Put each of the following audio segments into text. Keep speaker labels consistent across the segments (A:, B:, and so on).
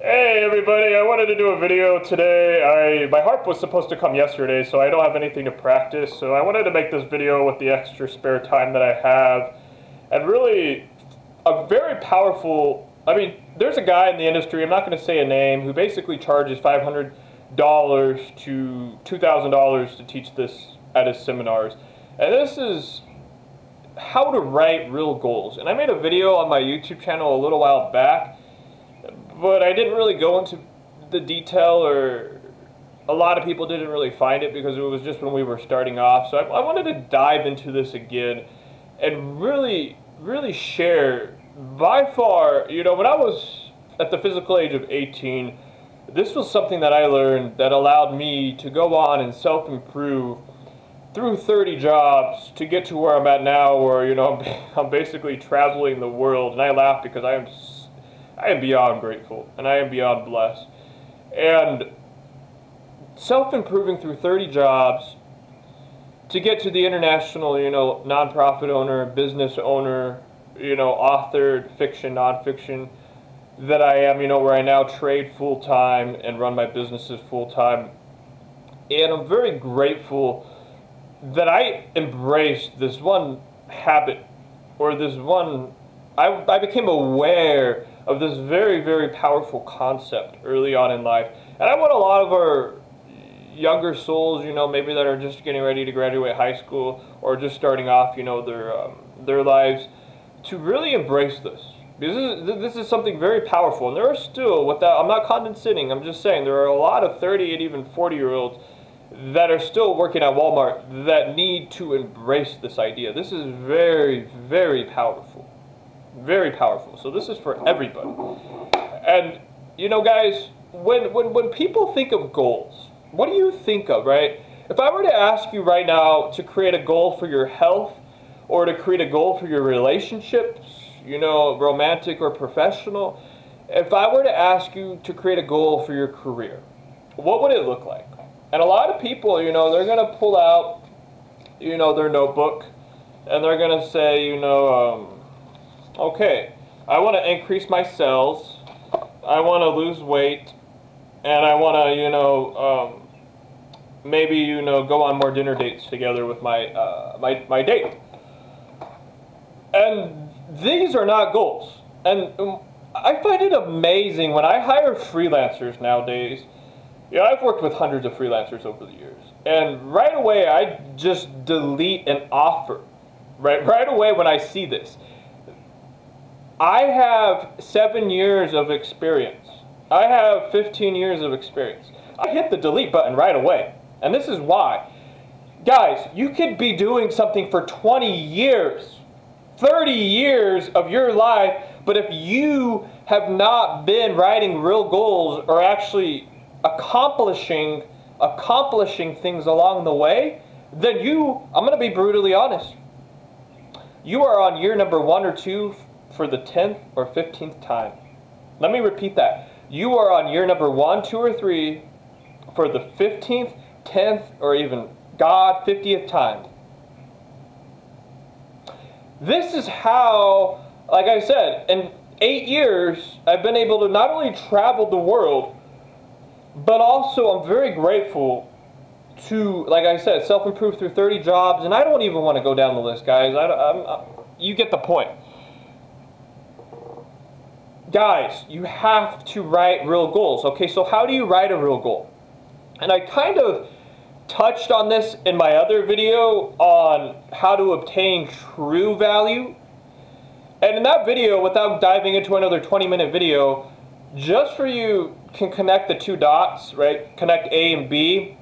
A: Hey everybody, I wanted to do a video today. I My harp was supposed to come yesterday, so I don't have anything to practice. So I wanted to make this video with the extra spare time that I have. And really, a very powerful, I mean, there's a guy in the industry, I'm not going to say a name, who basically charges $500 to $2,000 to teach this at his seminars. And this is how to write real goals. And I made a video on my YouTube channel a little while back but I didn't really go into the detail or a lot of people didn't really find it because it was just when we were starting off. So I, I wanted to dive into this again and really, really share by far, you know, when I was at the physical age of 18, this was something that I learned that allowed me to go on and self-improve through 30 jobs to get to where I'm at now where, you know, I'm, I'm basically traveling the world. And I laugh because I am I am beyond grateful and I am beyond blessed. And self improving through 30 jobs to get to the international, you know, nonprofit owner, business owner, you know, authored fiction, nonfiction that I am, you know, where I now trade full time and run my businesses full time. And I'm very grateful that I embraced this one habit or this one, I, I became aware of this very, very powerful concept early on in life. And I want a lot of our younger souls, you know, maybe that are just getting ready to graduate high school or just starting off, you know, their um, their lives, to really embrace this. Because this is, this is something very powerful. And there are still, without, I'm not condescending, I'm just saying, there are a lot of 30 and even 40 year olds that are still working at Walmart that need to embrace this idea. This is very, very powerful. Very powerful. So this is for everybody. And you know, guys, when when when people think of goals, what do you think of, right? If I were to ask you right now to create a goal for your health or to create a goal for your relationships, you know, romantic or professional, if I were to ask you to create a goal for your career, what would it look like? And a lot of people, you know, they're going to pull out, you know, their notebook and they're going to say, you know, um, Okay, I want to increase my sales, I want to lose weight, and I want to, you know, um, maybe, you know, go on more dinner dates together with my, uh, my, my date. And these are not goals. And um, I find it amazing when I hire freelancers nowadays. You know, I've worked with hundreds of freelancers over the years. And right away, I just delete an offer. Right, right away when I see this. I have seven years of experience. I have 15 years of experience. I hit the delete button right away. And this is why. Guys, you could be doing something for 20 years, 30 years of your life, but if you have not been writing real goals or actually accomplishing accomplishing things along the way, then you, I'm going to be brutally honest, you are on year number one or two for the 10th or 15th time. Let me repeat that. You are on year number one, two, or three for the 15th, 10th, or even, God, 50th time. This is how, like I said, in eight years, I've been able to not only travel the world, but also I'm very grateful to, like I said, self-improve through 30 jobs, and I don't even want to go down the list, guys. I, I'm, I, you get the point guys, you have to write real goals. Okay, so how do you write a real goal? And I kind of touched on this in my other video on how to obtain true value. And in that video, without diving into another 20 minute video, just for you can connect the two dots, right? Connect A and B.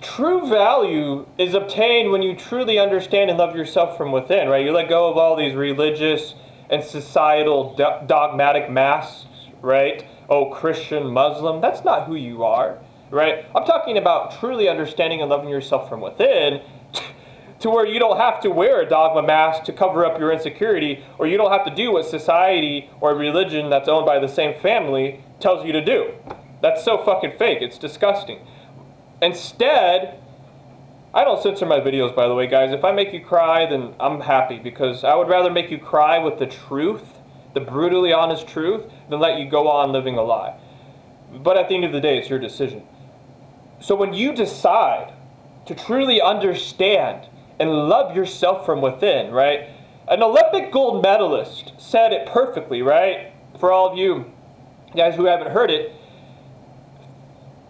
A: True value is obtained when you truly understand and love yourself from within, right? You let go of all these religious, and societal dogmatic masks, right? Oh, Christian, Muslim, that's not who you are, right? I'm talking about truly understanding and loving yourself from within to where you don't have to wear a dogma mask to cover up your insecurity, or you don't have to do what society or religion that's owned by the same family tells you to do. That's so fucking fake. It's disgusting. Instead, I don't censor my videos, by the way, guys. If I make you cry, then I'm happy because I would rather make you cry with the truth the brutally honest truth, than let you go on living a lie. But at the end of the day, it's your decision. So when you decide to truly understand and love yourself from within, right? An Olympic gold medalist said it perfectly, right? For all of you guys who haven't heard it,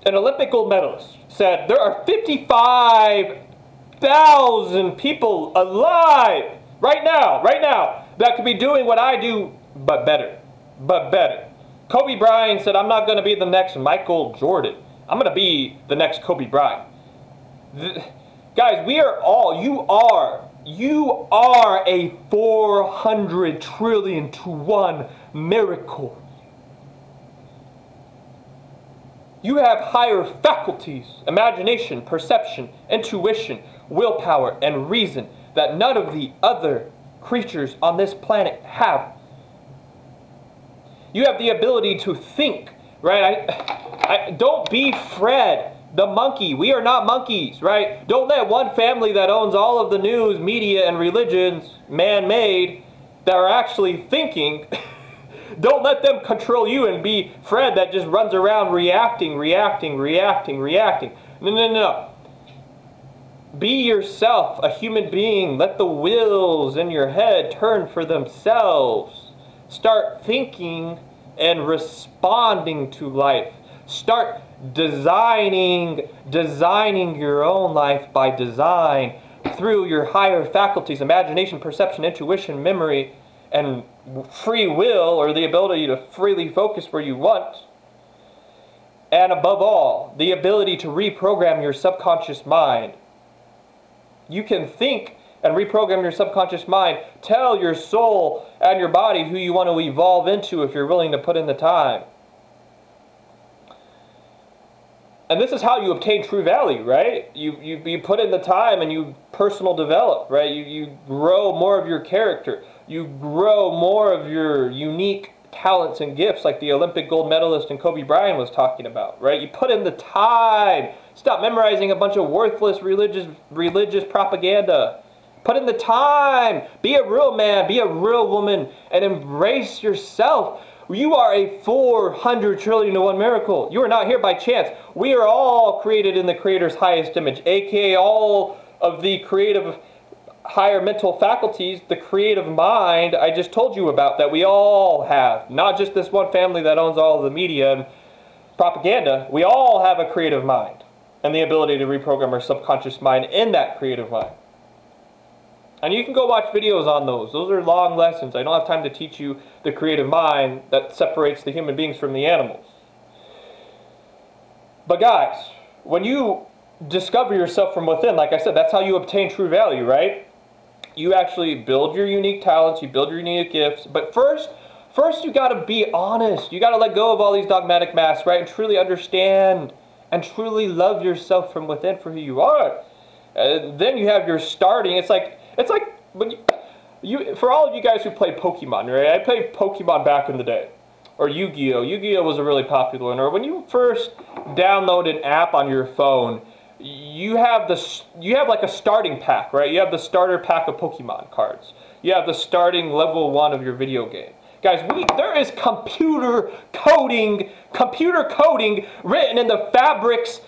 A: an Olympic gold medalist said there are 55,000 people alive right now, right now, that could be doing what I do, but better, but better. Kobe Bryant said, I'm not going to be the next Michael Jordan. I'm going to be the next Kobe Bryant. The, guys, we are all, you are, you are a 400 trillion to one miracle. You have higher faculties, imagination, perception, intuition, willpower, and reason that none of the other creatures on this planet have. You have the ability to think, right? I, I, don't be Fred, the monkey. We are not monkeys, right? Don't let one family that owns all of the news, media, and religions, man-made, that are actually thinking, don't let them control you and be Fred that just runs around reacting, reacting, reacting, reacting. No, no, no. Be yourself, a human being. Let the wheels in your head turn for themselves. Start thinking and responding to life. Start designing, designing your own life by design through your higher faculties, imagination, perception, intuition, memory, and free will, or the ability to freely focus where you want. And above all, the ability to reprogram your subconscious mind you can think and reprogram your subconscious mind. Tell your soul and your body who you want to evolve into if you're willing to put in the time. And this is how you obtain true value, right? You, you, you put in the time and you personal develop, right? You, you grow more of your character. You grow more of your unique talents and gifts like the Olympic gold medalist and Kobe Bryant was talking about, right? You put in the time. Stop memorizing a bunch of worthless religious religious propaganda. Put in the time. Be a real man, be a real woman, and embrace yourself. You are a 400 trillion to one miracle. You are not here by chance. We are all created in the Creator's highest image, aka all of the creative higher mental faculties, the creative mind I just told you about that we all have. Not just this one family that owns all of the media and propaganda. We all have a creative mind and the ability to reprogram our subconscious mind in that creative mind. And you can go watch videos on those. Those are long lessons. I don't have time to teach you the creative mind that separates the human beings from the animals. But guys, when you discover yourself from within, like I said, that's how you obtain true value, right? You actually build your unique talents, you build your unique gifts. But first, first you got to be honest. You got to let go of all these dogmatic masks, right? And truly understand and truly love yourself from within for who you are. And then you have your starting. It's like it's like when you, you for all of you guys who play Pokemon, right? I played Pokemon back in the day. Or Yu-Gi-Oh! Yu-Gi-Oh! was a really popular one. Or when you first download an app on your phone, you have the you have like a starting pack, right? You have the starter pack of Pokemon cards. You have the starting level one of your video game. Guys, we, there is computer coding, computer coding written in the fabrics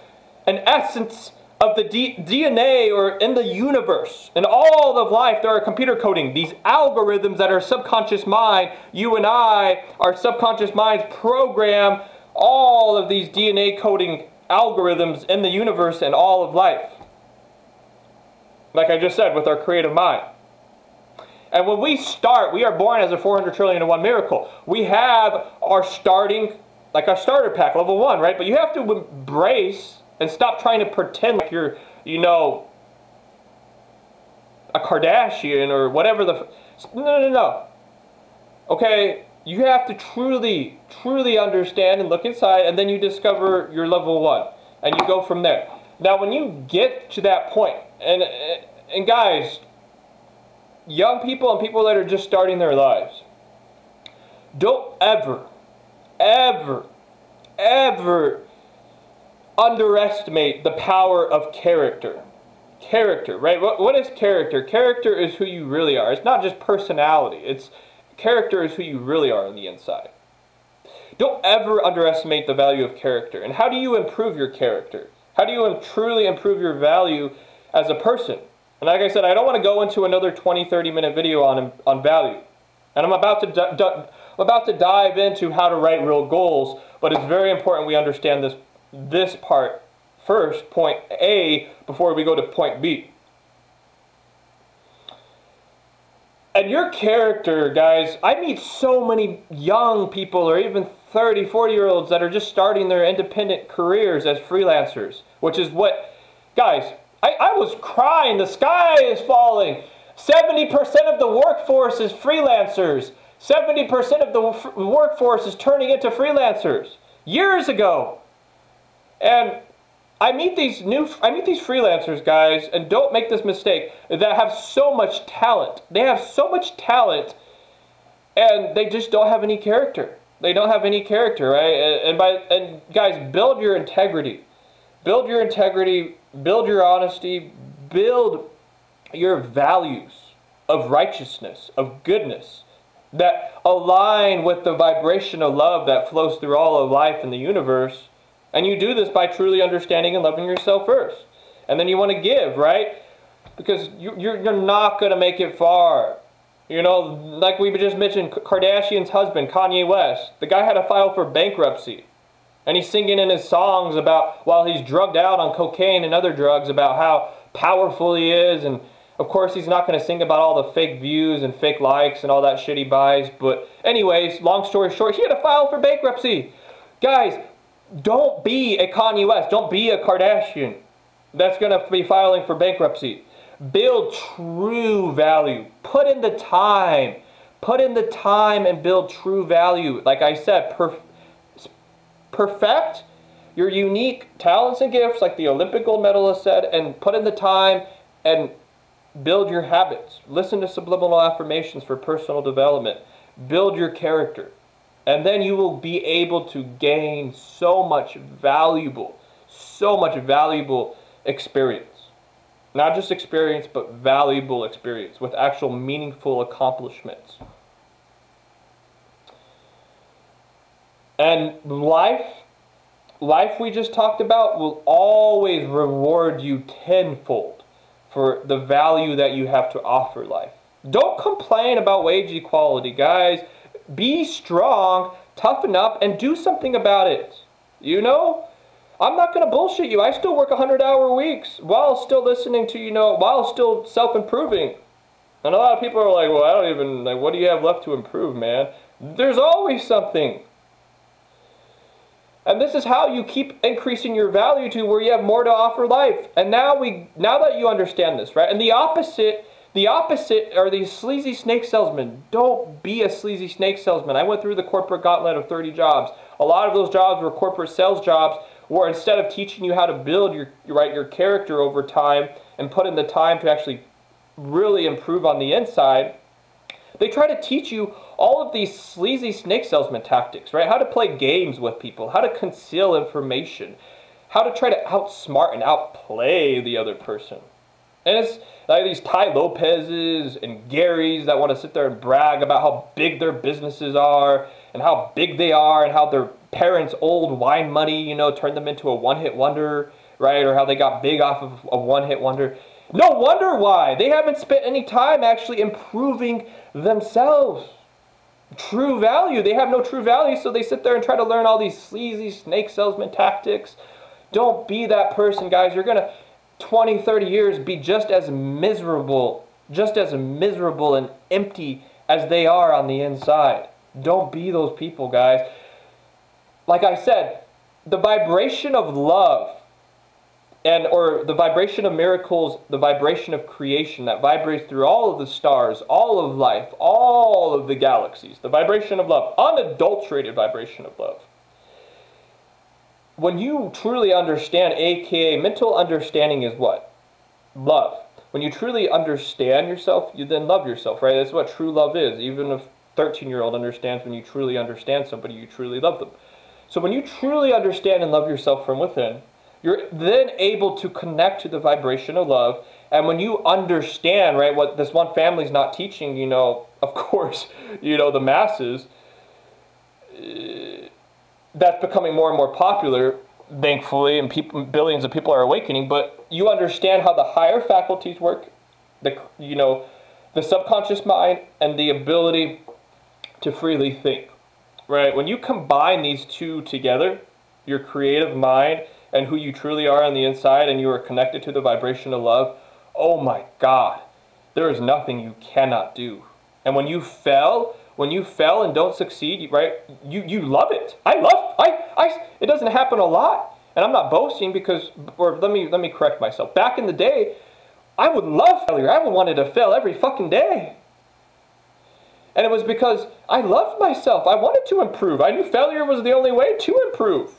A: and essence of the D DNA or in the universe. In all of life, there are computer coding. These algorithms that are subconscious mind, you and I, our subconscious minds program all of these DNA coding algorithms in the universe and all of life. Like I just said, with our creative mind. And when we start, we are born as a 400 trillion to one miracle. We have our starting, like our starter pack, level one, right? But you have to embrace and stop trying to pretend like you're, you know, a Kardashian or whatever the. No, no, no. Okay, you have to truly, truly understand and look inside, and then you discover your level one, and you go from there. Now, when you get to that point, and and guys, young people and people that are just starting their lives, don't ever, ever, ever underestimate the power of character. Character, right? What, what is character? Character is who you really are. It's not just personality. It's
B: character is who you really are on the inside. Don't ever underestimate the value of character. And how do you improve your character? How do you truly improve your value as a person? And like I said, I don't want to go into another 20, 30 minute video on, on value. And I'm about to, I'm about to dive into how to write real goals, but it's very important we understand this, this part first, point A, before we go to point B. Your character, guys, I meet so many young people or even 30, 40 year olds that are just starting their independent careers as freelancers, which is what, guys, I, I was crying. The sky is falling. 70% of the workforce is freelancers. 70% of the workforce is turning into freelancers years ago. And I meet these new I meet these freelancers guys and don't make this mistake that have so much talent. They have so much talent and they just don't have any character. They don't have any character, right? And by and guys, build your integrity. Build your integrity, build your honesty, build your values of righteousness, of goodness that align with the vibration of love that flows through all of life in the universe. And you do this by truly understanding and loving yourself first. And then you want to give, right? Because you, you're, you're not going to make it far. You know, like we just mentioned, Kardashian's husband, Kanye West, the guy had to file for bankruptcy. And he's singing in his songs about, while he's drugged out on cocaine and other drugs, about how powerful he is. And of course, he's not going to sing about all the fake views and fake likes and all that shit he buys. But, anyways, long story short, he had to file for bankruptcy. Guys, don't be a Kanye West. Don't be a Kardashian that's going to be filing for bankruptcy. Build true value. Put in the time. Put in the time and build true value. Like I said, perf perfect your unique talents and gifts, like the Olympic gold medalist said, and put in the time and build your habits. Listen to subliminal affirmations for personal development. Build your character. And then you will be able to gain so much valuable, so much valuable experience. Not just experience, but valuable experience with actual meaningful accomplishments. And life, life we just talked about, will always reward you tenfold for the value that you have to offer life. Don't complain about wage equality, guys. Be strong, toughen up, and do something about it. You know? I'm not going to bullshit you. I still work 100 hour weeks while still listening to, you know, while still self improving. And a lot of people are like, well, I don't even, like, what do you have left to improve, man? There's always something. And this is how you keep increasing your value to where you have more to offer life. And now we, now that you understand this, right? And the opposite, the opposite are these sleazy snake salesmen. Don't be a sleazy snake salesman. I went through the corporate gauntlet of 30 jobs. A lot of those jobs were corporate sales jobs where instead of teaching you how to build your right your character over time and put in the time to actually really improve on the inside, they try to teach you all of these sleazy snake salesman tactics, right? How to play games with people, how to conceal information, how to try to outsmart and outplay the other person. And it's like these Tai Lopez's and Gary's that want to sit there and brag about how big their businesses are and how big they are and how their parents' old wine money, you know, turned them into a one-hit wonder, right? Or how they got big off of a one-hit wonder. No wonder why. They haven't spent any time actually improving themselves. True value. They have no true value, so they sit there and try to learn all these sleazy snake salesman tactics. Don't be that person, guys. You're going to, 20, 30 years, be just as miserable, just as miserable and empty as they are on the inside. Don't be those people, guys like I said, the vibration of love and or the vibration of miracles, the vibration of creation that vibrates through all of the stars, all of life, all of the galaxies, the vibration of love, unadulterated vibration of love. When you truly understand, aka mental understanding is what? Love. When you truly understand yourself, you then love yourself, right? That's what true love is. Even a 13 year old understands when you truly understand somebody, you truly love them. So when you truly understand and love yourself from within, you're then able to connect to the vibration of love. And when you understand, right, what this one family's not teaching, you know, of course, you know, the masses, uh, that's becoming more and more popular, thankfully, and people, billions of people are awakening. But you understand how the higher faculties work, the you know, the subconscious mind and the ability to freely think. Right? When you combine these two together, your creative mind and who you truly are on the inside, and you are connected to the vibration of love, oh my God, there is nothing you cannot do. And when you fail, when you fail and don't succeed, right, you, you love it. I love, I, I, it doesn't happen a lot. And I'm not boasting because, or let me, let me correct myself. Back in the day, I would love failure. I would wanted to fail every fucking day. And it was because I loved myself. I wanted to improve. I knew failure was the only way to improve.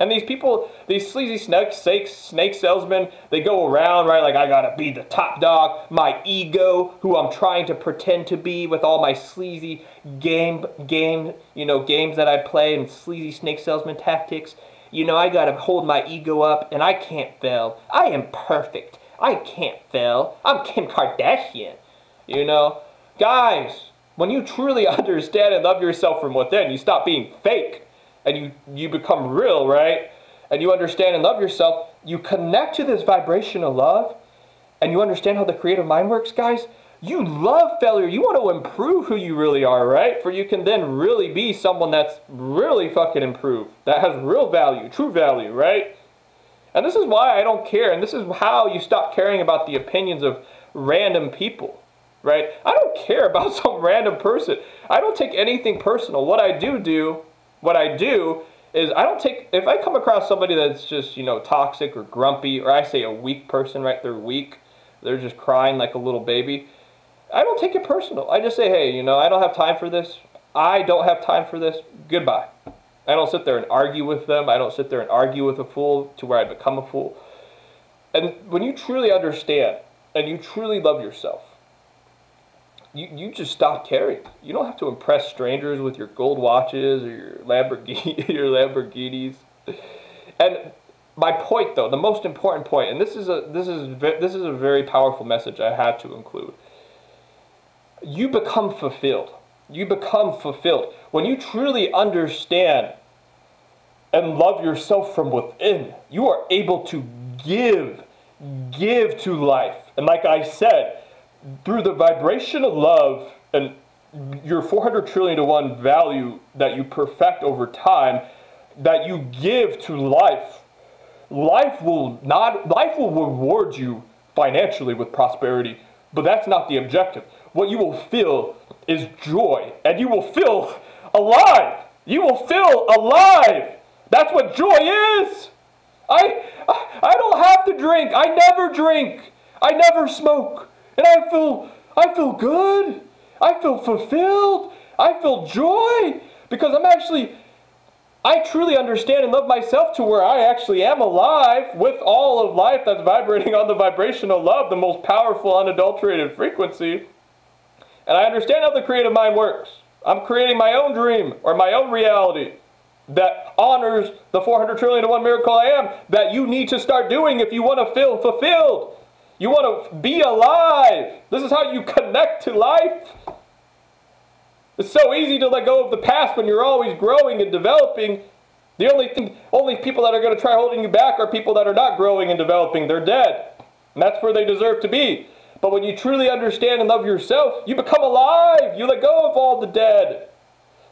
B: And these people, these sleazy snake, snake, snake salesmen, they go around, right, like, I gotta be the top dog, my ego, who I'm trying to pretend to be with all my sleazy game, game, you know, games that I play and sleazy snake salesman tactics. You know, I gotta hold my ego up, and I can't fail. I am perfect. I can't fail. I'm Kim Kardashian. You know? Guys, when you truly understand and love yourself from within, you stop being fake and you, you become real, right? And you understand and love yourself, you connect to this vibration of love, and you understand how the creative mind works, guys. You love failure. You want to improve who you really are, right? For you can then really be someone that's really fucking improved, that has real value, true value, right? And this is why I don't care, and this is how you stop caring about the opinions of random people, right? I don't care about some random person. I don't take anything personal. What I do do what I do is I don't take, if I come across somebody that's just, you know, toxic or grumpy, or I say a weak person, right, they're weak, they're just crying like a little baby, I don't take it personal. I just say, hey, you know, I don't have time for this. I don't have time for this. Goodbye. I don't sit there and argue with them. I don't sit there and argue with a fool to where I become a fool. And when you truly understand and you truly love yourself, you, you just stop caring. You don't have to impress strangers with your gold watches or your Lamborghini, your Lamborghinis. And my point, though, the most important point, and this is a this is this is a very powerful message I had to include. You become fulfilled. You become fulfilled when you truly understand and love yourself from within. You are able to give, give to life, and like I said through the vibration of love and your 400 trillion to one value that you perfect over time that you give to life life will not life will reward you financially with prosperity but that's not the objective. What you will feel is joy and you will feel alive. You will feel alive. That's what joy is. I i don't have to drink. I never drink. I never smoke and I feel, I feel good. I feel fulfilled. I feel joy because I'm actually, I truly understand and love myself to where I actually am alive with all of life that's vibrating on the vibration of love, the most powerful, unadulterated frequency. And I understand how the creative mind works. I'm creating my own dream or my own reality that honors the 400 trillion to one miracle I am that you need to start doing if you want to feel fulfilled. You want to be alive. This is how you connect to life. It's so easy to let go of the past when you're always growing and developing. The only thing, only people that are going to try holding you back are people that are not growing and developing. They're dead. And that's where they deserve to be. But when you truly understand and love yourself, you become alive. You let go of all the dead.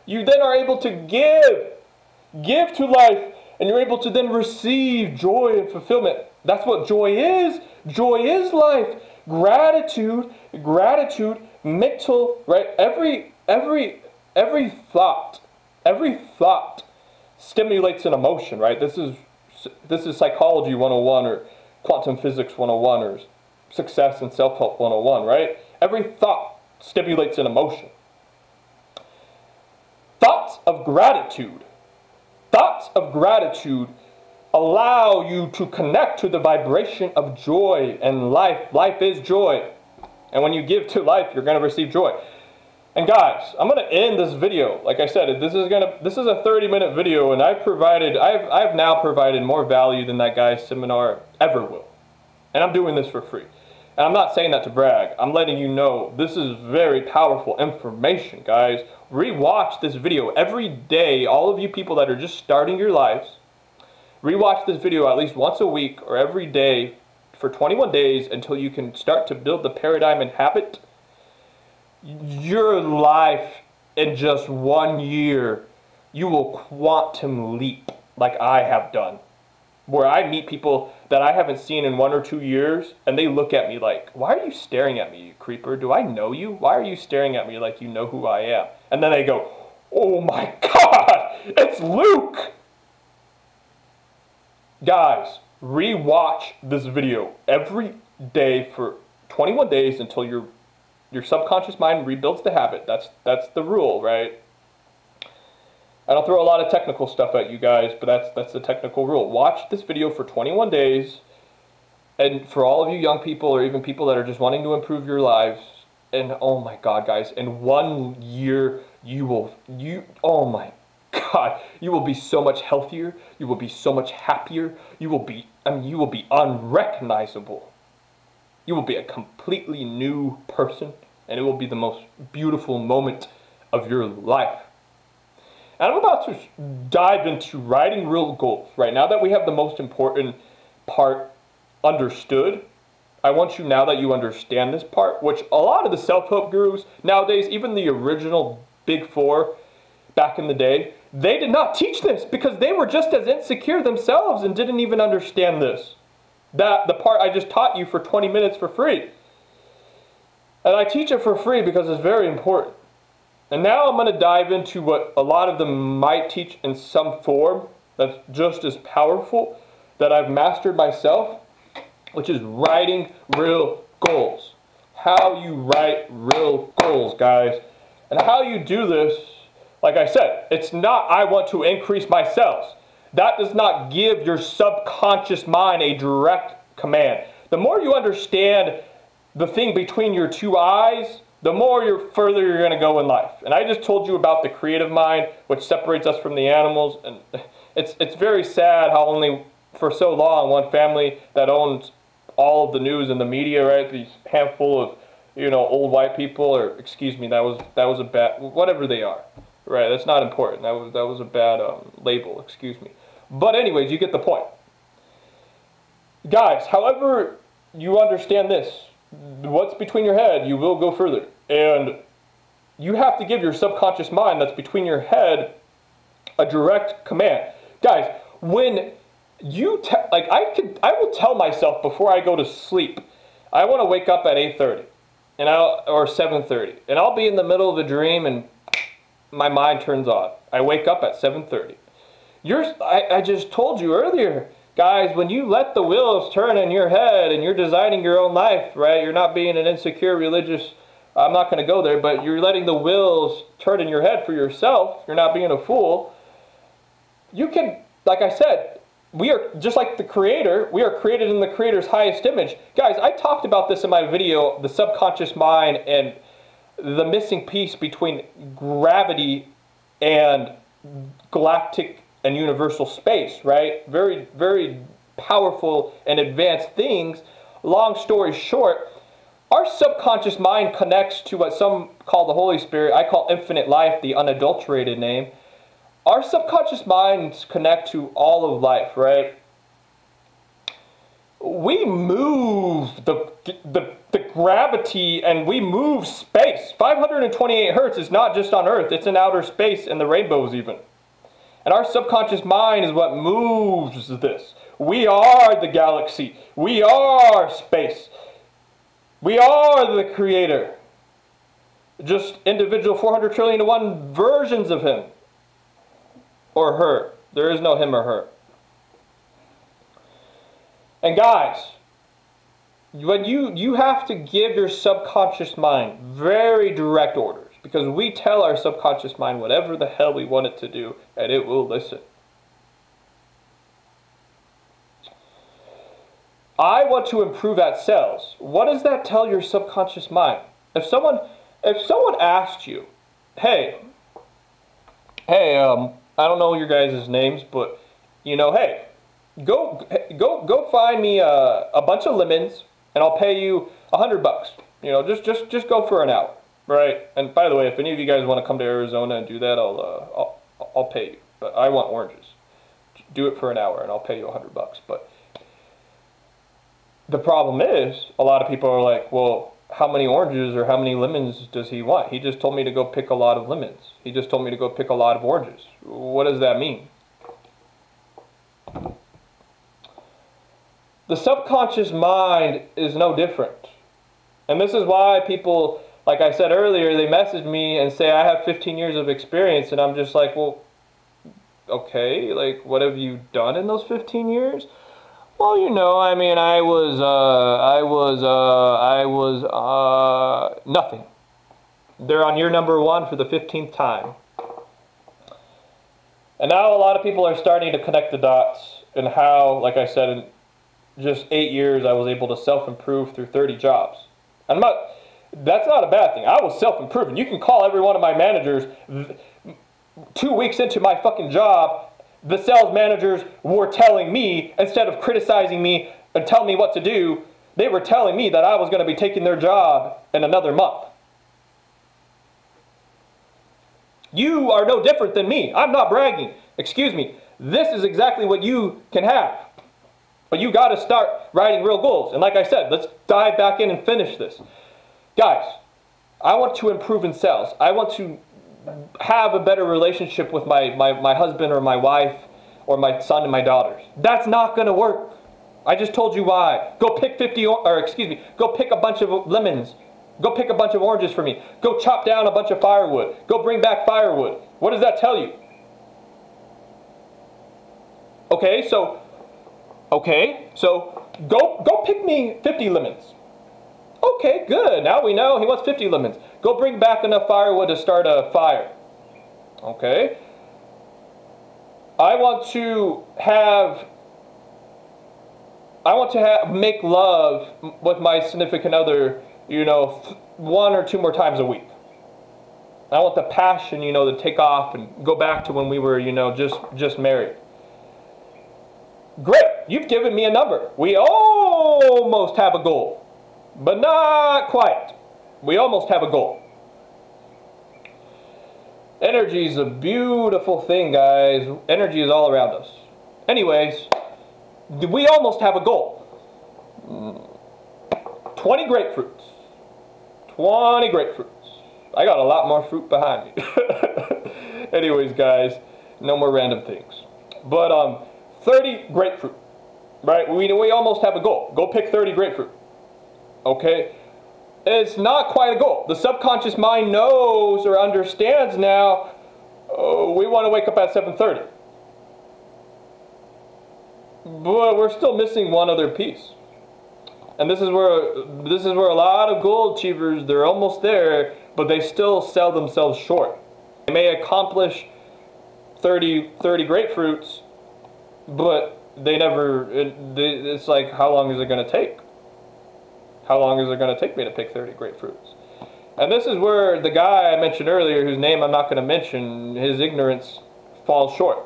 B: You then are able to give. Give to life. And you're able to then receive joy and fulfillment. That's what joy is. Joy is life. Gratitude, gratitude, mental, right? Every every every thought, every thought stimulates an emotion, right? This is this is psychology 101 or quantum physics 101 or success and self-help 101, right? Every thought stimulates an emotion. Thoughts of gratitude. Thoughts of gratitude allow you to connect to the vibration of joy and life. Life is joy. And when you give to life, you're going to receive joy. And guys, I'm going to end this video. Like I said, this is going to this is a 30 minute video and I've provided I've I've now provided more value than that guy's seminar ever will. And I'm doing this for free. And I'm not saying that to brag. I'm letting you know this is very powerful information, guys. Rewatch this video every day. All of you people that are just starting your lives, rewatch this video at least once a week or every day for 21 days until you can start to build the paradigm and habit. Your life in just one year, you will quantum leap like I have done where I meet people that I haven't seen in one or two years, and they look at me like, Why are you staring at me, you creeper? Do I know you? Why are you staring at me like you know who I am? And then they go, Oh my God, it's Luke! Guys, rewatch this video every day for 21 days until your your subconscious mind rebuilds the habit. That's that's the rule, right? I don't throw a lot of technical stuff at you guys, but that's that's the technical rule. Watch this video for 21 days, and for all of you young people or even people that are just wanting to improve your lives, and oh my God, guys, in one year you will you oh my God, you will be so much healthier. You will be so much happier. You will be I mean you will be unrecognizable. You will be a completely new person, and it will be the most beautiful moment of your life. And I'm about to dive into writing real goals. Right now that we have the most important part understood, I want you now that you understand this part, which a lot of the self-help gurus nowadays, even the original big four back in the day, they did not teach this because they were just as insecure themselves and didn't even understand this. That the part I just taught you for 20 minutes for free. And I teach it for free because it's very important. And now I'm going to dive into what a lot of them might teach in some form that's just as powerful that I've mastered myself, which is writing real goals. How you write real goals, guys. And how you do this, like I said, it's not I want to increase my sales. That does not give your subconscious mind a direct command. The more you understand the thing between your two eyes, the more you're further you're going to go in life. And I just told you about the creative mind, which separates us from the animals. And it's, it's very sad how only for so long one family that owns all of the news and the media, right, these handful of, you know, old white people, or excuse me, that was, that was a bad, whatever they are, right, that's not important. That was, that was a bad um, label, excuse me. But anyways, you get the point. Guys, however you understand this, what's between your head, you will go further. And you have to give your subconscious mind that's between your head a direct command. Guys, when you like I could I will tell myself before I go to sleep, I want to wake up at 8:30 and I'll or 7:30 and I'll be in the middle of a dream and my mind turns on. I wake up at 7:30. You're I, I just told you earlier, guys, when you let the wheels turn in your head and you're designing your own life, right? You're not being an insecure religious I'm not going to go there, but you're letting the wheels turn in your head for yourself. You're not being a fool. You can, like I said, we are just like the creator, we are created in the creator's highest image. Guys, I talked about this in my video, the subconscious mind and the missing piece between gravity and galactic and universal space, right? Very, very powerful and advanced things. Long story short, our subconscious mind connects to what some call the Holy Spirit. I call infinite life the unadulterated name. Our subconscious minds connect to all of life, right? We move the, the, the gravity and we move space. 528 hertz is not just on Earth, it's in outer space and the rainbows even. And our subconscious mind is what moves this. We are the galaxy. We are space. We are the creator. Just individual 400 trillion to one versions of him or her. There is no him or her. And guys, when you you have to give your subconscious mind very direct orders because we tell our subconscious mind whatever the hell we want it to do and it will listen. I want to improve at sales. What does that tell your subconscious mind? If someone if someone asked you, hey, hey, um, I don't know your guys' names, but you know, hey, go go go find me a, a bunch of lemons and I'll pay you a hundred bucks. You know, just just just go for an hour, right? And by the way, if any of you guys want to come to Arizona and do that, I'll uh, I'll, I'll pay you. But I want oranges. Do it for an hour, and I'll pay you a hundred bucks. But the problem is, a lot of people are like, well, how many oranges or how many lemons does he want? He just told me to go pick a lot of lemons. He just told me to go pick a lot of oranges. What does that mean? The subconscious mind is no different. And this is why people, like I said earlier, they message me and say, I have 15 years of experience. And I'm just like, well, okay, like, what have you done in those 15 years? Well, you know, I mean, I was, uh, I was, uh, I was, uh, nothing. They're on year number one for the 15th time. And now a lot of people are starting to connect the dots and how, like I said, just eight years, I was able to self-improve through 30 jobs. I'm not, that's not a bad thing. I was self-improving. You can call every one of my managers two weeks into my fucking job the sales managers were telling me, instead of criticizing me and telling me what to do, they were telling me that I was going to be taking their job in another month. You are no different than me. I'm not bragging. Excuse me. This is exactly what you can have. But you got to start writing real goals. And like I said, let's dive back in and finish this. Guys, I want to improve in sales. I want to have a better relationship with my, my, my husband or my wife or my son and my daughters. That's not going to work. I just told you why. Go pick 50, or excuse me, go pick a bunch of lemons. Go pick a bunch of oranges for me. Go chop down a bunch of firewood. Go bring back firewood. What does that tell you? Okay, so, okay, so go, go pick me 50 lemons. Okay, good. Now we know he wants 50 lemons. Go bring back enough firewood to start a fire. Okay. I want to have I want to have, make love with my significant other, you know, one or two more times a week. I want the passion, you know, to take off and go back to when we were, you know, just just married. Great, you've given me a number. We almost have a goal but not quite. We almost have a goal. Energy is a beautiful thing, guys. Energy is all around us. Anyways, we almost have a goal. 20 grapefruits. 20 grapefruits. I got a lot more fruit behind me. Anyways, guys, no more random things. But um, 30 grapefruit, right? We, we almost have a goal. Go pick 30 grapefruit okay? It's not quite a goal. The subconscious mind knows or understands now, oh, we want to wake up at 7.30. But we're still missing one other piece. And this is where this is where a lot of goal achievers, they're almost there, but they still sell themselves short. They may accomplish 30, 30 grapefruits, but they never, it's like, how long is it going to take? how long is it going to take me to pick 30 grapefruits? And this is where the guy I mentioned earlier, whose name I'm not going to mention, his ignorance falls short.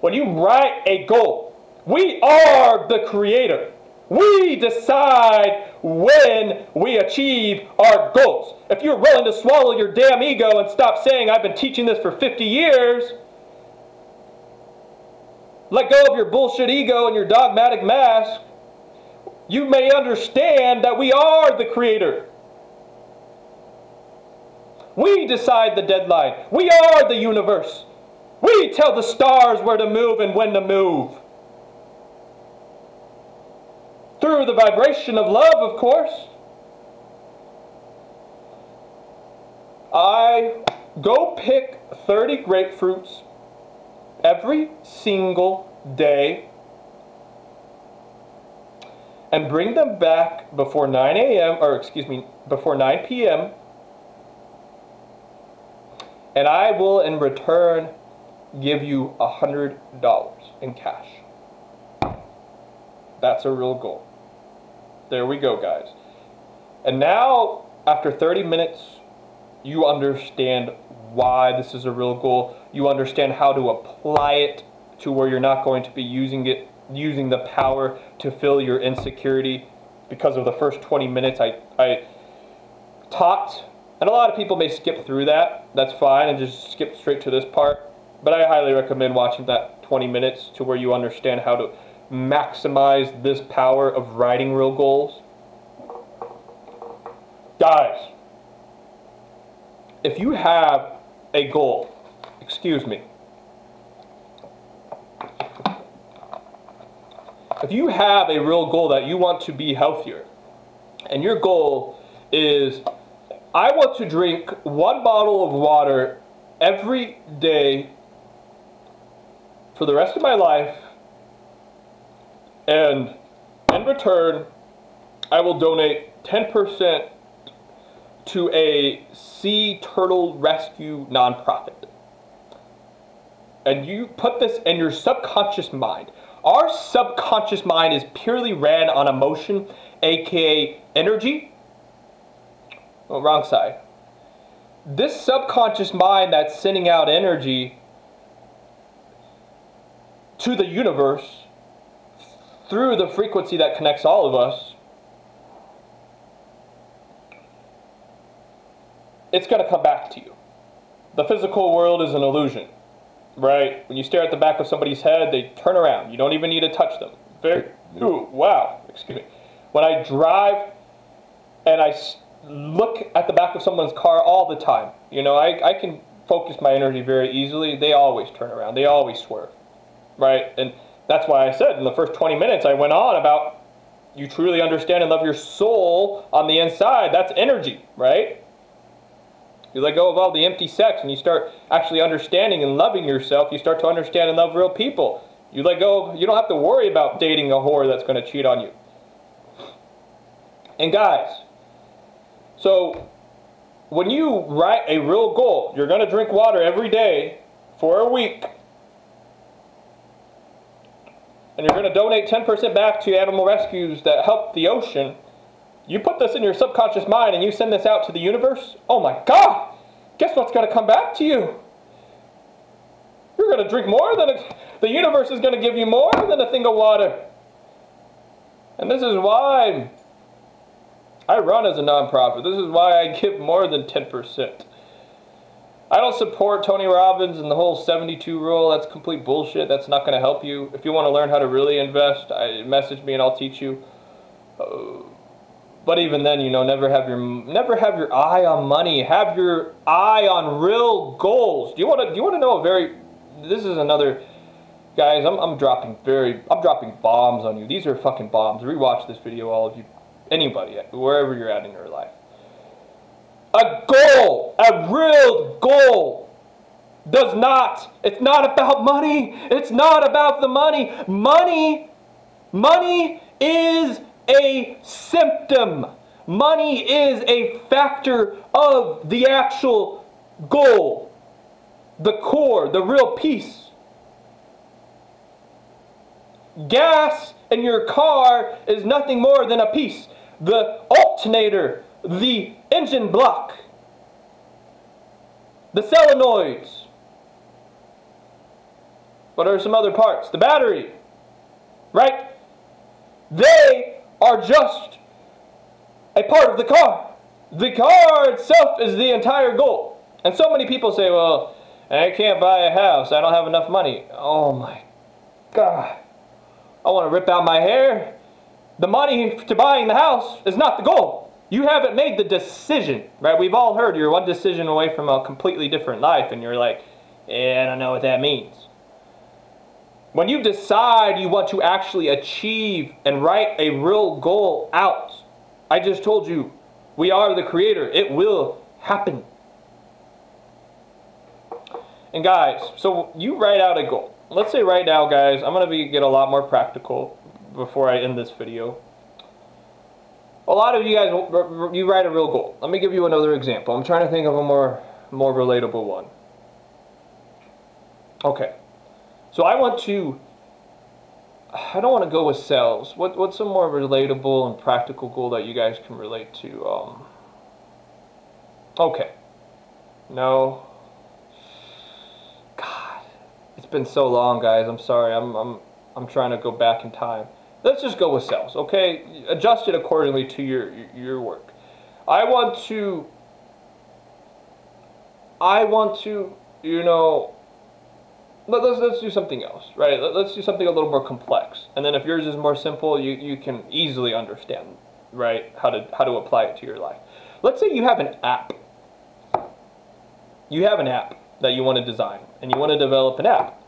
B: When you write a goal, we are the creator. We decide when we achieve our goals. If you're willing to swallow your damn ego and stop saying, I've been teaching this for 50 years, let go of your bullshit ego and your dogmatic mask, you may understand that we are the creator. We decide the deadline. We are the universe. We tell the stars where to move and when to move. Through the vibration of love, of course. I go pick 30 grapefruits every single day and bring them back before 9 a.m. or excuse me, before 9 p.m. And I will in return give you a hundred dollars in cash. That's a real goal. There we go, guys. And now, after 30 minutes, you understand why this is a real goal. You understand how to apply it to where you're not going to be using it using the power to fill your insecurity because of the first 20 minutes I, I taught. And a lot of people may skip through that. That's fine and just skip straight to this part. But I highly recommend watching that 20 minutes to where you understand how to maximize this power of writing real goals. Guys, if you have a goal, excuse me, if you have a real goal that you want to be healthier, and your goal is, I want to drink one bottle of water every day for the rest of my life, and in return, I will donate 10% to a sea turtle rescue nonprofit. And you put this in your subconscious mind. Our subconscious mind is purely ran on emotion, aka energy. Oh, wrong side. This subconscious mind that's sending out energy to the universe through the frequency that connects all of us, it's going to come back to you. The physical world is an illusion. Right? When you stare at the back of somebody's head, they turn around. You don't even need to touch them. Very, ooh, wow, excuse me. When I drive and I look at the back of someone's car all the time, you know, I, I can focus my energy very easily. They always turn around. They always swerve. Right? And that's why I said in the first 20 minutes I went on about you truly understand and love your soul on the inside. That's energy, right? You let go of all the empty sex and you start actually understanding and loving yourself. You start to understand and love real people. You let go you don't have to worry about dating a whore that's going to cheat on you. And guys, so when you write a real goal, you're going to drink water every day for a week. And you're going to donate 10% back to animal rescues that help the ocean you put this in your subconscious mind and you send this out to the universe, oh my God, guess what's going to come back to you? You're going to drink more than a, the universe is going to give you more than a thing of water. And this is why I run as a nonprofit. This is why I give more than 10%. I don't support Tony Robbins and the whole 72 rule. That's complete bullshit. That's not going to help you. If you want to learn how to really invest, I, message me and I'll teach you. Uh, but even then, you know, never have your never have your eye on money. Have your eye on real goals. Do you want to do you want to know a very this is another guys, I'm I'm dropping very I'm dropping bombs on you. These are fucking bombs. Rewatch this video all of you anybody wherever you're at in your life. A goal, a real goal does not it's not about money. It's not about the money. Money money is a symptom. Money is a factor of the actual goal, the core, the real piece. Gas in your car is nothing more than a piece. The alternator, the engine block, the solenoids. What are some other parts? The battery, right? They are just a part of the car. The car itself is the entire goal. And so many people say, well, I can't buy a house. I don't have enough money. Oh my God. I want to rip out my hair. The money to buying the house is not the goal. You haven't made the decision, right? We've all heard you're one decision away from a completely different life, and you're like, yeah, I don't know what that means. When you decide you want to actually achieve and write a real goal out, I just told you, we are the creator. It will happen. And guys, so you write out a goal. Let's say right now, guys, I'm going to be get a lot more practical before I end this video. A lot of you guys, you write a real goal. Let me give you another example. I'm trying to think of a more, more relatable one. Okay. So I want to, I don't want to go with sales. What, what's a more relatable and practical goal that you guys can relate to? Um, okay. No. God. It's been so long, guys. I'm sorry. I'm, I'm I'm trying to go back in time. Let's just go with sales, okay? Adjust it accordingly to your your work. I want to I want to, you know, let, us let's do something else, right? Let, us do something a little more complex. And then if yours is more simple, you, you can easily understand, right, how to, how to apply it to your life. Let's say you have an app. You have an app that you want to design, and you want to develop an app.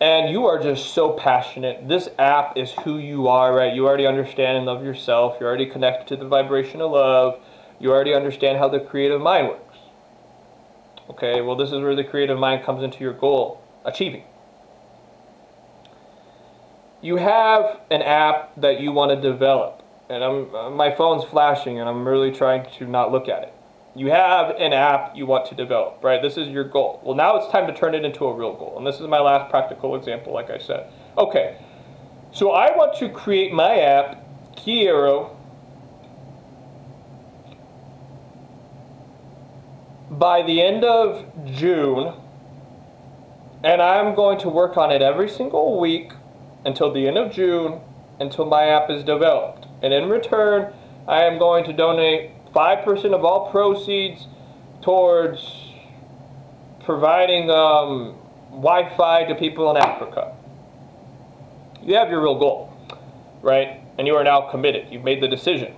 B: And you are just so passionate. This app is who you are, right? You already understand and love yourself. You're already connected to the vibration of love. You already understand how the creative mind works. Okay, well, this is where the creative mind comes into your goal achieving. You have an app that you want to develop, and I'm, my phone's flashing, and I'm really trying to not look at it. You have an app you want to develop, right? This is your goal. Well, now it's time to turn it into a real goal, and this is my last practical example, like I said. Okay, so I want to create my app, Kiero, by the end of June, and I'm going to work on it every single week until the end of June until my app is developed. And in return, I am going to donate 5% of all proceeds towards providing um, Wi-Fi to people in Africa. You have your real goal, right? And you are now committed. You've made the decision.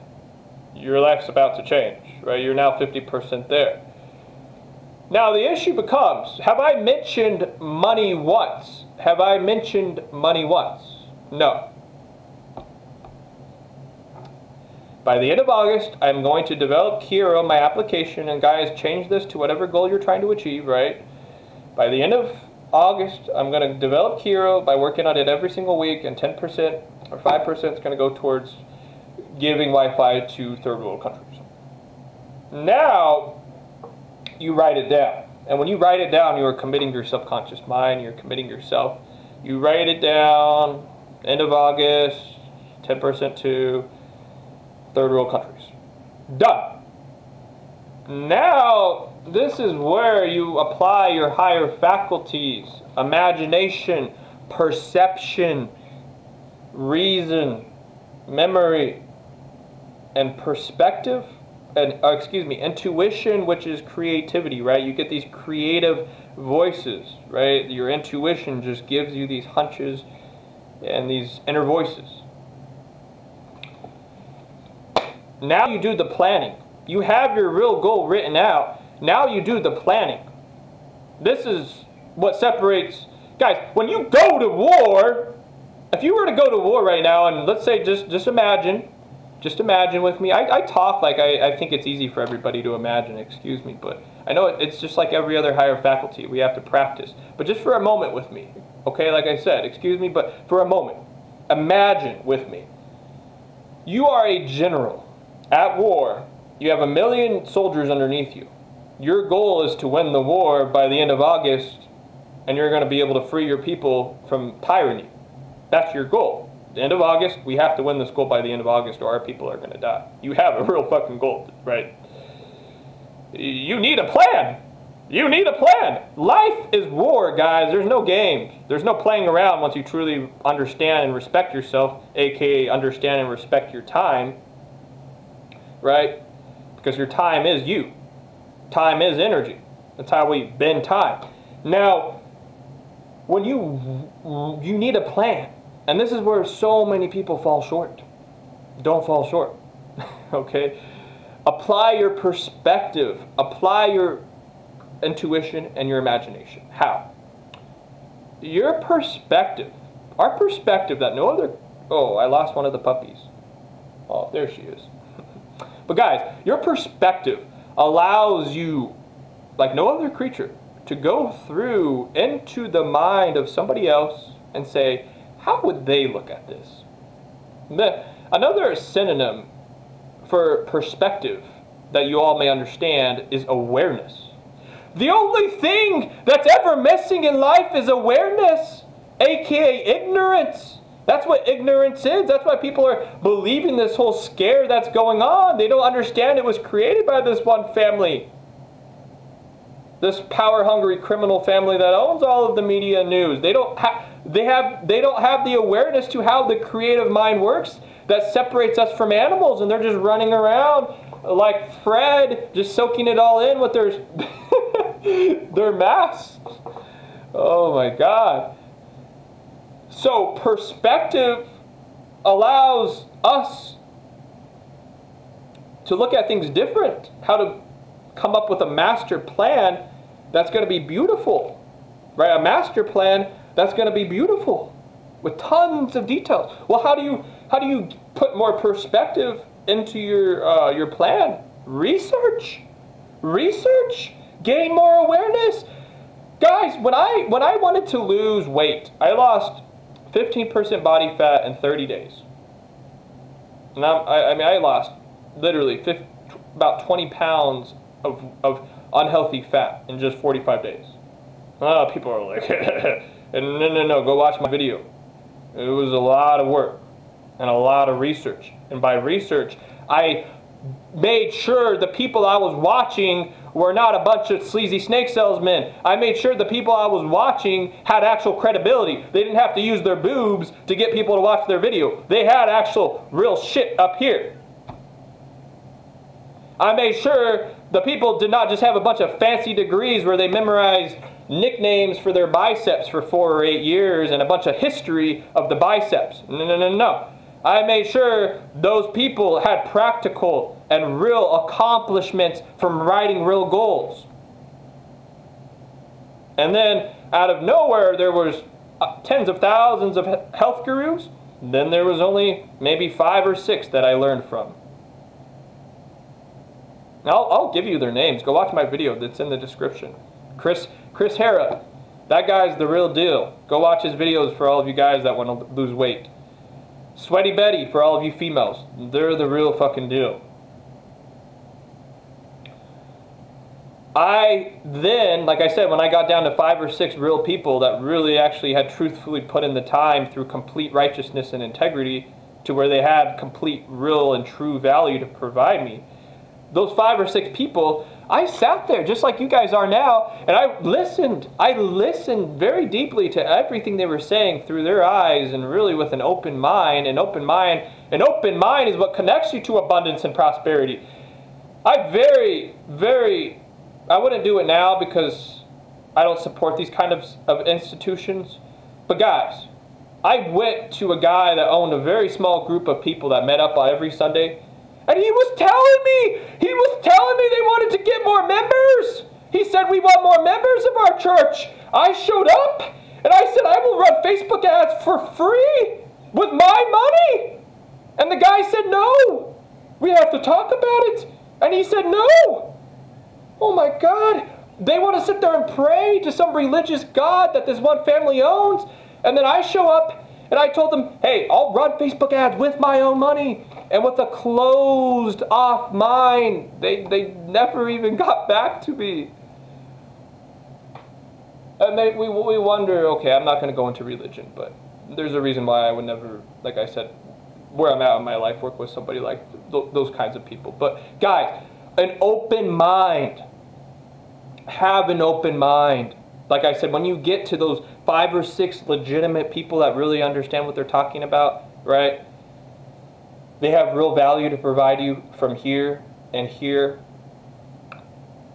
B: Your life's about to change, right? You're now 50% there. Now the issue becomes, have I mentioned money once? Have I mentioned money once? No. By the end of August, I'm going to develop Kiero, my application, and guys, change this to whatever goal you're trying to achieve, right? By the end of August, I'm going to develop Kiero by working on it every single week, and 10% or 5% is going to go towards giving Wi-Fi to third world countries. Now, you write it down. And when you write it down, you are committing your subconscious mind, you're committing yourself. You write it down, end of August, 10% to third world countries. Done. Now, this is where you apply your higher faculties, imagination, perception, reason, memory, and perspective and uh, excuse me, intuition, which is creativity, right? You get these creative voices, right? Your intuition just gives you these hunches and these inner voices. Now you do the planning. You have your real goal written out. Now you do the planning. This is what separates guys. When you go to war, if you were to go to war right now, and let's say just just imagine just imagine with me. I, I talk like I, I think it's easy for everybody to imagine, excuse me, but I know it's just like every other higher faculty. We have to practice. But just for a moment with me, okay, like I said, excuse me, but for a moment, imagine with me. You are a general at war. You have a million soldiers underneath you. Your goal is to win the war by the end of August, and you're going to be able to free your people from tyranny. That's your goal the end of August, we have to win this goal by the end of August or our people are going to die. You have a real fucking goal, right? You need a plan. You need a plan. Life is war, guys. There's no games. There's no playing around once you truly understand and respect yourself, aka understand and respect your time, right? Because your time is you. Time is energy. That's how we bend time. Now, when you you need a plan, and this is where so many people fall short. Don't fall short. okay? Apply your perspective, apply your intuition and your imagination. How? Your perspective, our perspective that no other. Oh, I lost one of the puppies. Oh, there she is. but guys, your perspective allows you, like no other creature, to go through into the mind of somebody else and say, how would they look at this? Another synonym for perspective that you all may understand is awareness. The only thing that's ever missing in life is awareness, aka ignorance. That's what ignorance is. That's why people are believing this whole scare that's going on. They don't understand it was created by this one family. This power hungry criminal family that owns all of the media news. They don't have They have they don't have the awareness to how the creative mind works that separates us from animals and they're just running around like Fred, just soaking it all in with their their mass. Oh my god. So perspective allows us to look at things different, how to come up with a master plan that's going to be beautiful. Right? A master plan that's going to be beautiful with tons of details. Well, how do you how do you put more perspective into your uh, your plan? Research, research, gain more awareness, guys. When I when I wanted to lose weight, I lost 15% body fat in 30 days. And I'm, I, I mean, I lost literally 50, about 20 pounds of, of unhealthy fat in just 45 days. Uh, people are like, and no, no, no, go watch my video. It was a lot of work and a lot of research. And by research, I made sure the people I was watching were not a bunch of sleazy snake salesmen. I made sure the people I was watching had actual credibility. They didn't have to use their boobs to get people to watch their video. They had actual real shit up here. I made sure the people did not just have a bunch of fancy degrees where they memorized nicknames for their biceps for four or eight years and a bunch of history of the biceps. No, no, no, no. I made sure those people had practical and real accomplishments from writing real goals. And then out of nowhere, there was uh, tens of thousands of health gurus. Then there was only maybe five or six that I learned from. I'll, I'll give you their names. Go watch my video that's in the description. Chris, Chris Heria, that guy's the real deal. Go watch his videos for all of you guys that want to lose weight. Sweaty Betty for all of you females. They're the real fucking deal. I then, like I said, when I got down to five or six real people that really actually had truthfully put in the time through complete righteousness and integrity to where they had complete, real, and true value to provide me, those five or six people, I sat there just like you guys are now, and I listened. I listened very deeply to everything they were saying through their eyes and really with an open mind. An open mind, an open mind is what connects you to abundance and prosperity. I very, very, I wouldn't do it now because I don't support these kind of, of institutions. But guys, I went to a guy that owned a very small group of people that met up every Sunday and he was telling me, he was telling me they wanted to get more members. He said, we want more members of our church. I showed up and I said, I will run Facebook ads for free with my money. And the guy said, no, we have to talk about it. And he said, no. Oh my God. They want to sit there and pray to some religious God that this one family owns. And then I show up and I told them, hey, I'll run Facebook ads with my own money and with a closed off mind. They, they never even got back to me. And they, we, we wonder, okay, I'm not going to go into religion, but there's a reason why I would never, like I said, where I'm at in my life, work with somebody like th those kinds of people. But guys, an open mind. Have an open mind. Like I said, when you get to those five or six legitimate people that really understand what they're talking about, right? They have real value to provide you from here and here.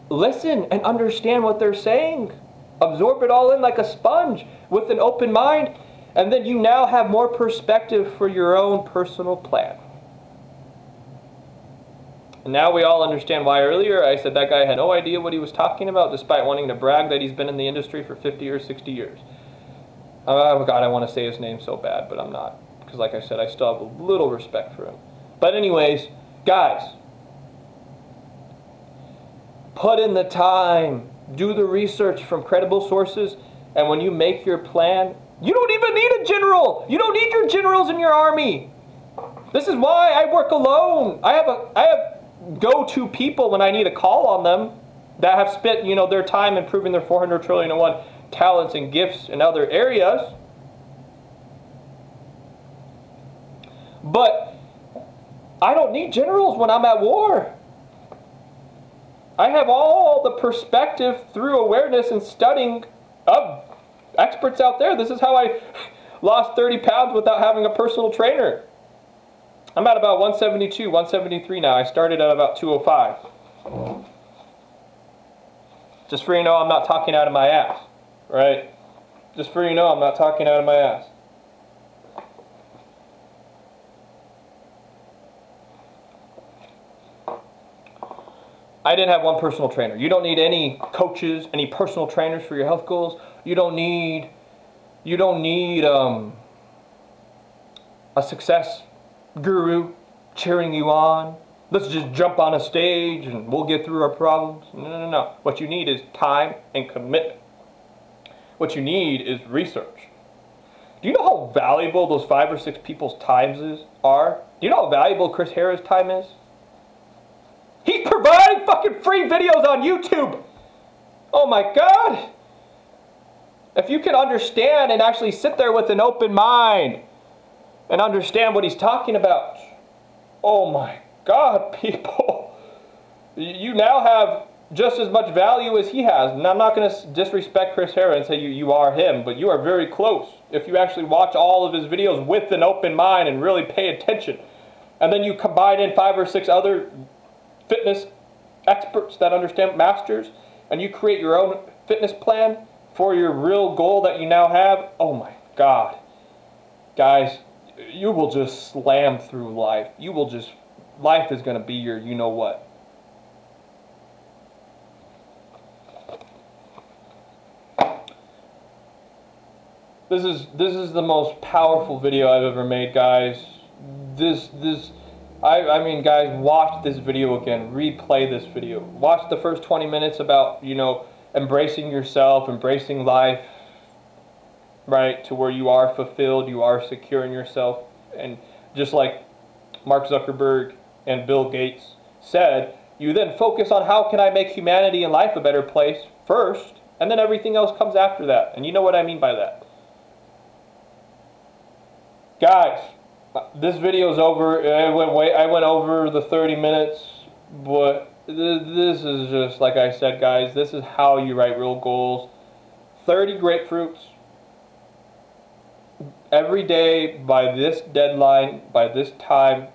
B: Listen and understand what they're saying. Absorb it all in like a sponge with an open mind, and then you now have more perspective for your own personal plan. And now we all understand why earlier I said that guy had no idea what he was talking about despite wanting to brag that he's been in the industry for 50 or 60 years. Oh God, I want to say his name so bad, but I'm not because like I said, I still have a little respect for him. But anyways, guys, put in the time, do the research from credible sources, and when you make your plan, you don't even need a general. You don't need your generals in your army. This is why I work alone. I have a I have go-to people when I need a call on them that have spent, you know, their time improving their 400 trillion and one talents and gifts in other areas. But I don't need generals when I'm at war. I have all the perspective through awareness and studying of experts out there. This is how I lost 30 pounds without having a personal trainer. I'm at about 172, 173 now. I started at about 205. Just for you know, I'm not talking out of my ass, right? Just for you know, I'm not talking out of my ass. I didn't have one personal trainer. You don't need any coaches, any personal trainers for your health goals. You don't need, you don't need um, a success guru cheering you on. Let's just jump on a stage and we'll get through our problems. No, no, no. What you need is time and commitment. What you need is research. Do you know how valuable those five or six people's times is, are? Do you know how valuable Chris Heria's time is? He's providing fucking free videos on YouTube. Oh my God. If you can understand and actually sit there with an open mind and understand what he's talking about, oh my God, people. You now have just as much value as he has. And I'm not going to disrespect Chris Heria and say you, you are him, but you are very close. If you actually watch all of his videos with an open mind and really pay attention, and then you combine in five or six other fitness experts that understand masters, and you create your own fitness plan for your real goal that you now have, oh my God. Guys, you will just slam through life. You will just, life is going to be your you know what. This is this is the most powerful video I've ever made, guys. This this I, I mean, guys, watch this video again. Replay this video. Watch the first 20 minutes about, you know, embracing yourself, embracing life, right, to where you are fulfilled, you are secure in yourself. And just like Mark Zuckerberg and Bill Gates said, you then focus on how can I make humanity and life a better place first, and then everything else comes after that. And you know what I mean by that. Guys, Uh, this video is over. I went way, I went over the 30 minutes, but this is just like I said, guys. This is how you write real goals. 30 grapefruits every day by this deadline, by this time.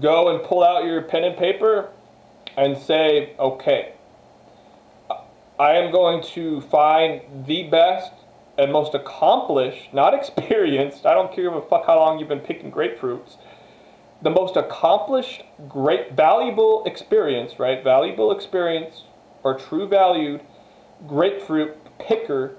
B: Go and pull out your pen and paper and say, okay, I am going to find the best and most accomplished, not experienced, I don't care a fuck how long you've been picking grapefruits, the most accomplished, great, valuable experience, right? Valuable experience or true valued grapefruit picker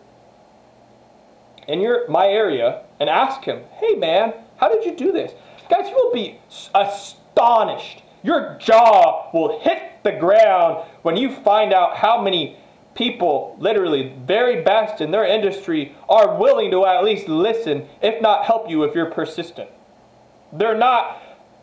B: in your my area and ask him, hey man, how did you do this? Guys, you will be astonished. Your jaw will hit the ground when you find out how many people, literally very best in their industry, are willing to at least listen, if not help you if you're persistent. They're not,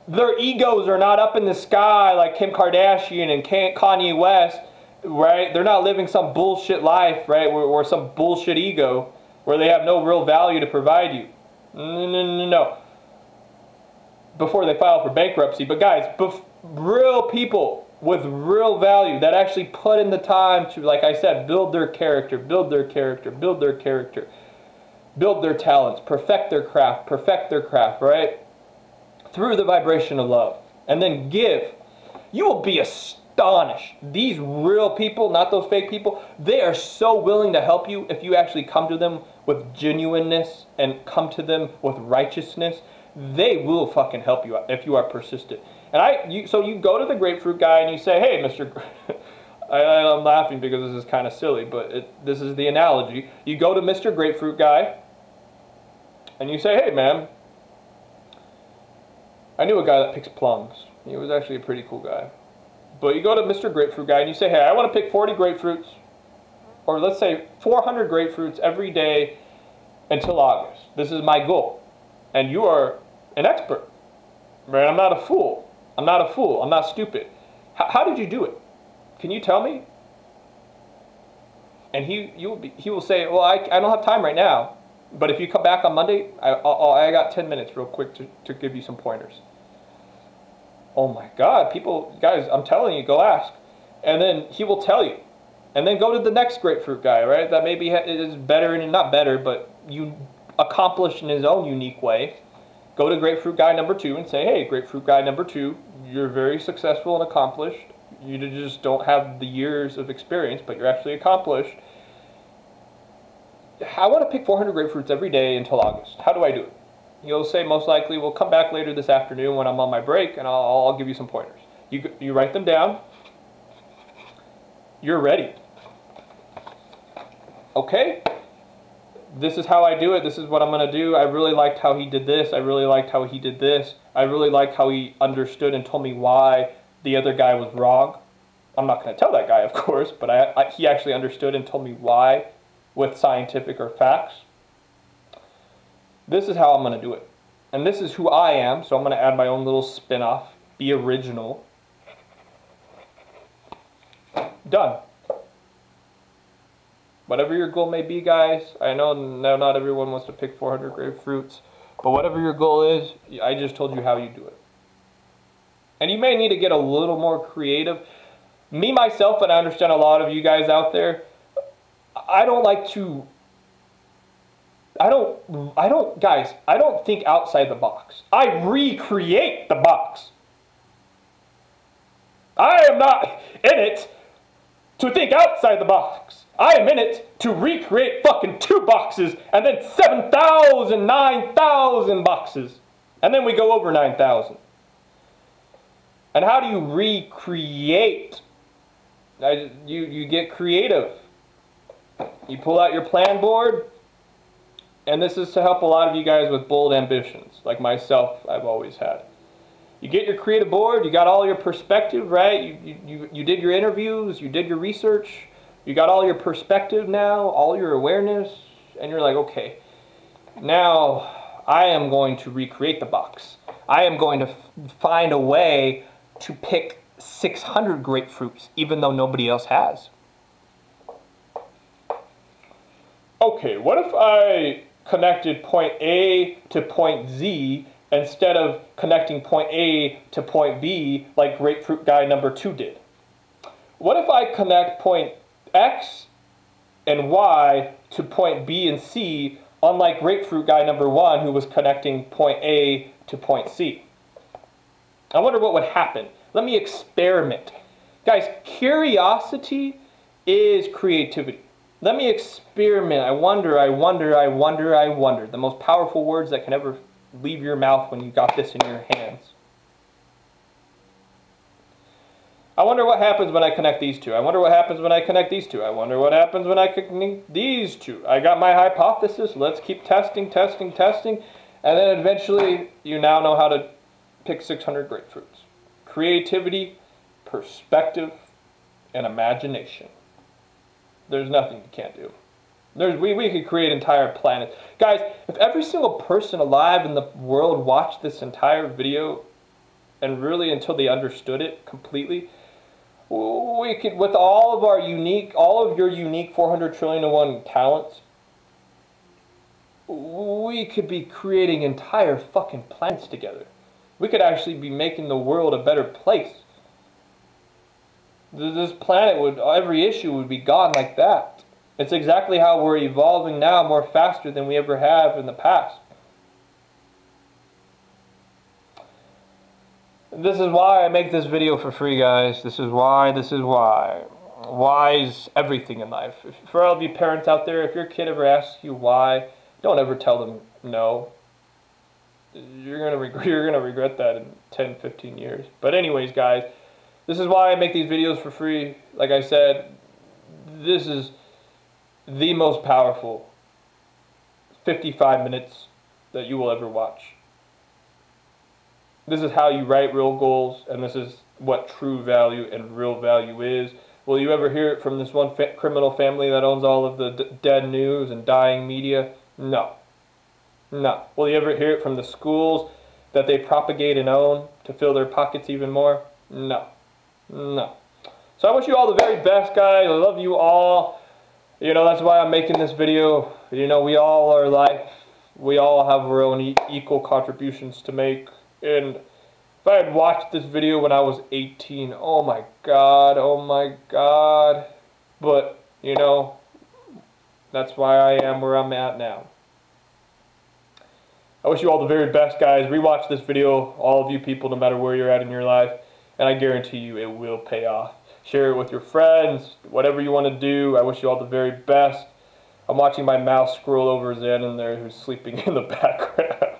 B: their egos are not up in the sky like Kim Kardashian and Kanye West, right? They're not living some bullshit life, right? Or, or some bullshit ego where they have no real value to provide you. No, no, no, no. Before they file for bankruptcy. But guys, real people with real value that actually put in the time to, like I said, build their character, build their character, build their character, build their talents, perfect their craft, perfect their craft, right? Through the vibration of love. And then give. You will be astonished. These real people, not those fake people, they are so willing to help you if you actually come to them with genuineness and come to them with righteousness. They will fucking help you if you are persistent. And I, you, so you go to the grapefruit guy and you say, hey, Mr. I, am laughing because this is kind of silly, but it, this is the analogy. You go to Mr. Grapefruit guy and you say, hey, man, I knew a guy that picks plums. He was actually a pretty cool guy. But you go to Mr. Grapefruit guy and you say, hey, I want to pick 40 grapefruits, or let's say 400 grapefruits every day until August. This is my goal. And you are an expert. Right? I'm not a fool. I'm not a fool. I'm not stupid. H how did you do it? Can you tell me? And he, you will be, he will say, well, I, I don't have time right now. But if you come back on Monday, I, I, I got 10 minutes real quick to, to give you some pointers. Oh my God, people, guys, I'm telling you, go ask. And then he will tell you. and then go to the next grapefruit guy, right? That maybe is better and not better, but you accomplished in his own unique way. Go to grapefruit guy number two and say, hey, grapefruit guy number two, you're very successful and accomplished. You just don't have the years of experience, but you're actually accomplished. I want to pick 400 grapefruits every day until August. How do I do it? You'll say most likely, we'll come back later this afternoon when I'm on my break and I'll, I'll give you some pointers. You, you write them down. You're ready. Okay, this is how I do it. This is what I'm going to do. I really liked how he did this. I really liked how he did this. I really liked how he understood and told me why the other guy was wrong. I'm not going to tell that guy, of course, but I, I, he actually understood and told me why with scientific or facts. This is how I'm going to do it. And this is who I am, so I'm going to add my own little spin-off. Be original. Done. Whatever your goal may be, guys, I know now not everyone wants to pick 400 grapefruits, but whatever your goal is, I just told you how you do it. And you may need to get a little more creative. Me, myself, and I understand a lot of you guys out there, I don't like to I don't, I don't, guys, I don't think outside the box. I recreate the box. I am not in it to think outside the box. I am in it to recreate fucking two boxes and then 7,000, 9,000 boxes. And then we go over 9,000. And how do you recreate? I, you, you get creative. You pull out your plan board, and this is to help a lot of you guys with bold ambitions, like myself, I've always had. You get your creative board, you got all your perspective, right? You, you, you did your interviews, you did your research, you got all your perspective now, all your awareness, and you're like, okay, now I am going to recreate the box. I am going to find a way to pick 600 grapefruits, even though nobody else has. Okay, what if I connected point A to point Z instead of connecting point A to point B like grapefruit guy number two did? What if I connect point X and Y to point B and C unlike grapefruit guy number one who was connecting point A to point C? I wonder what would happen. Let me experiment. Guys, curiosity is creativity. Let me experiment. I wonder, I wonder, I wonder, I wonder. The most powerful words that can ever leave your mouth when you got this in your hands. I wonder what happens when I connect these two. I wonder what happens when I connect these two. I wonder what happens when I connect these two. I got my hypothesis. Let's keep testing, testing, testing. And then eventually you now know how to pick 600 grapefruits. Creativity, perspective, and imagination. There's nothing you can't do. There's, we, we could create entire planets. Guys, if every single person alive in the world watched this entire video and really until they understood it completely, we could, with all of our unique, all of your unique 400 trillion to one talents, we could be creating entire fucking planets together. We could actually be making the world a better place this planet would, every issue would be gone like that. It's exactly how we're evolving now more faster than we ever have in the past. This is why I make this video for free, guys. This is why, this is why. Why is everything in life. If, for all of you parents out there, if your kid ever asks you why, don't ever tell them no. You're to you're gonna regret that in 10, 15 years. But anyways, guys, this is why I make these videos for free. Like I said, this is the most powerful 55 minutes that you will ever watch. This is how you write real goals, and this is what true value and real value is. Will you ever hear it from this one fa criminal family that owns all of the dead news and dying media? No. No. Will you ever hear it from the schools that they propagate and own to fill their pockets even more? No. No. So I wish you all the very best, guys. I love you all. You know, that's why I'm making this video. You know, we all are life. We all have our own e equal contributions to make. And if I had watched this video when I was 18, oh my god, oh my god. But, you know, that's why I am where I'm at now. I wish you all the very best, guys. Rewatch this video, all of you people, no matter where you're at in your life, and I guarantee you it will pay off. Share it with your friends, whatever you want to do. I wish you all the very best. I'm watching my mouse scroll over Zen in there who's sleeping in the background.